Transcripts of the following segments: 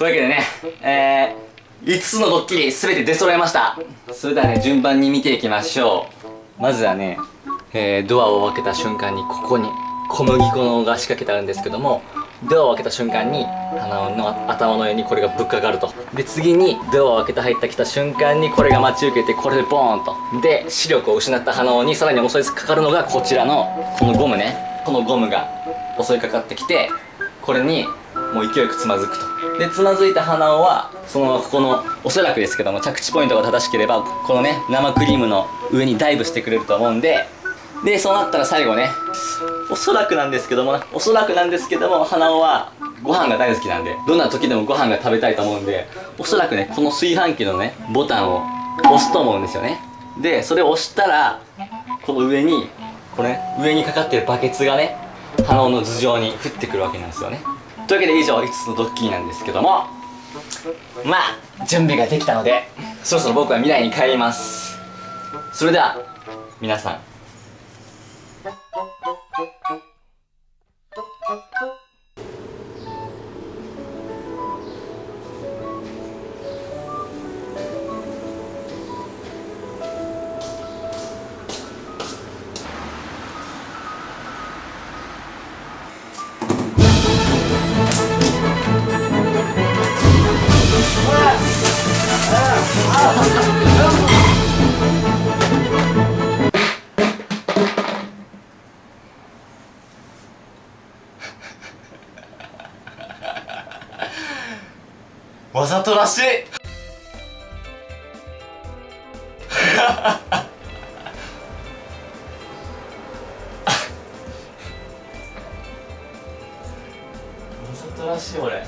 というわけでねえー、5つのドッキリ全て出揃えました。それではね順番に見ていきましょう。まずはね、えー、ドアを開けた瞬間にここに小麦粉が仕掛けてあるんですけどもドアを開けた瞬間に鼻の頭の上にこれがぶっかかると。で次にドアを開けて入ってきた瞬間にこれが待ち受けてこれでボーンと。で視力を失った鼻にさらに襲いかかるのがこちらのこのゴムね。このゴムが襲いかかってきてこれにもう勢いよくつまずくと。でつまずいた鼻緒はそのここのおそらくですけども着地ポイントが正しければこのね生クリームの上にダイブしてくれると思うんで。でそうなったら最後ねおそらくなんですけどもおそらくなんですけども花尾はご飯が大好きなんでどんな時でもご飯が食べたいと思うんでおそらくねこの炊飯器のねボタンを押すと思うんですよね。でそれを押したらこの上にこれ、ね、上にかかってるバケツがね鼻緒の頭上に降ってくるわけなんですよね。というわけで以上5つのドッキリなんですけどもまあ準備ができたのでそろそろ僕は未来に帰ります。それでは皆さんわざとらしい。わざとらしい俺。や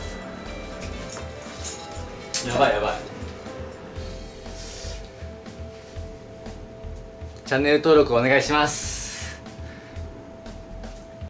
ばいやばい。チャンネル登録お願いします。